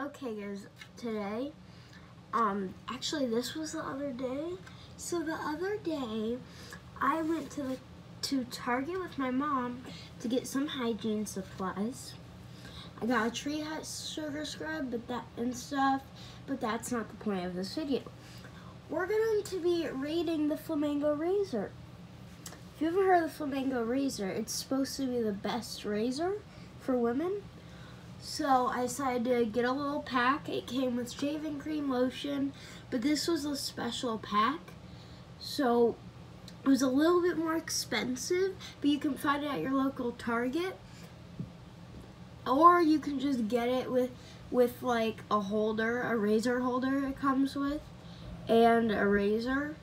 Okay guys, today, um, actually this was the other day. So the other day, I went to the to Target with my mom to get some hygiene supplies. I got a Tree Hut sugar scrub, but that and stuff, but that's not the point of this video. We're going to be rating the Flamingo razor. If you haven't heard of the Flamingo razor, it's supposed to be the best razor for women. So I decided to get a little pack. It came with shaving cream, lotion, but this was a special pack. So it was a little bit more expensive, but you can find it at your local Target. Or you can just get it with with like a holder, a razor holder it comes with, and a razor.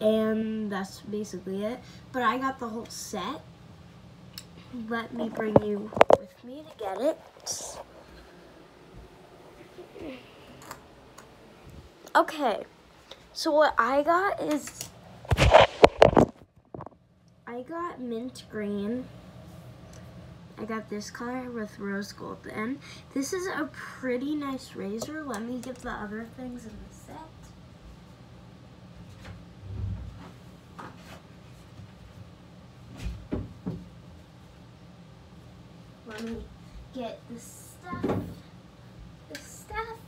And that's basically it. But I got the whole set. Let me bring you me to get it. Okay, so what I got is I got mint green. I got this color with rose gold. And this is a pretty nice razor. Let me get the other things in the get the stuff. The stuff.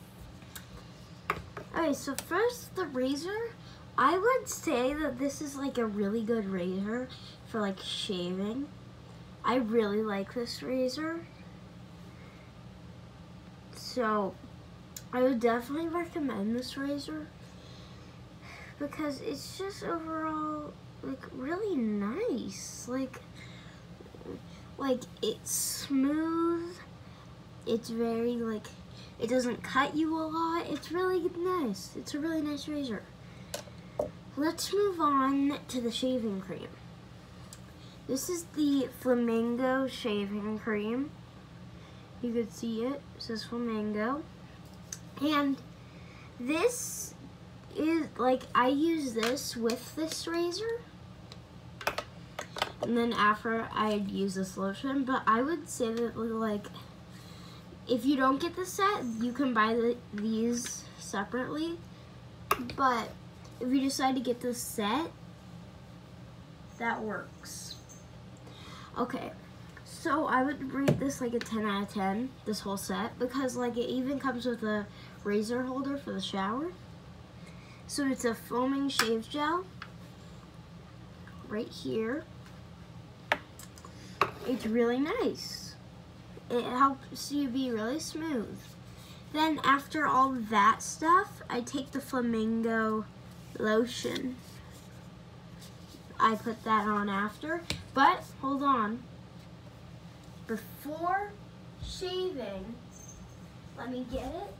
Okay, so first the razor. I would say that this is like a really good razor for like shaving. I really like this razor. So I would definitely recommend this razor because it's just overall like really nice. Like like it's smooth. It's very like it doesn't cut you a lot. It's really nice. It's a really nice razor. Let's move on to the shaving cream. This is the Flamingo shaving cream. You could see it. It says Flamingo. And this is like I use this with this razor and then after I'd use this lotion. But I would say that like, if you don't get the set, you can buy the, these separately. But if you decide to get the set, that works. Okay, so I would rate this like a 10 out of 10, this whole set, because like it even comes with a razor holder for the shower. So it's a foaming shave gel right here. It's really nice. It helps you be really smooth. Then after all that stuff, I take the Flamingo lotion. I put that on after, but hold on. Before shaving, let me get it.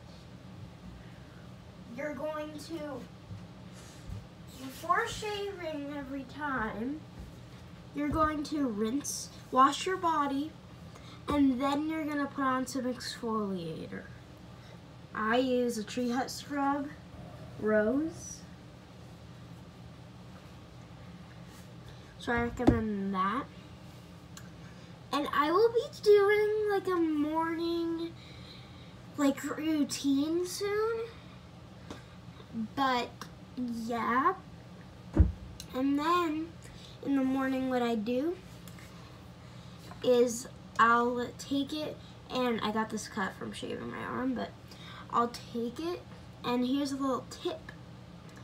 You're going to, before shaving every time, you're going to rinse, wash your body, and then you're gonna put on some exfoliator. I use a Tree Hut Scrub Rose. So I recommend that. And I will be doing like a morning like routine soon. But yeah. And then in the morning what I do is I'll take it and I got this cut from shaving my arm but I'll take it and here's a little tip.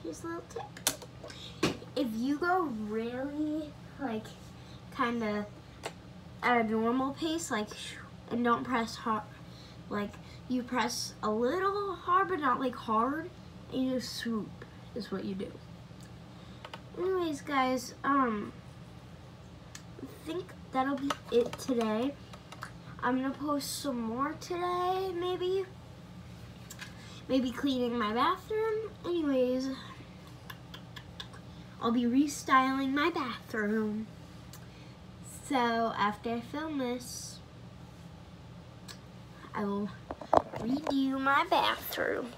Here's a little tip. If you go really like kind of at a normal pace like and don't press hard like you press a little hard but not like hard and you swoop is what you do anyways guys um I think that'll be it today. I'm gonna post some more today maybe. Maybe cleaning my bathroom. Anyways I'll be restyling my bathroom. So after I film this I will redo my bathroom.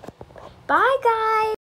Bye guys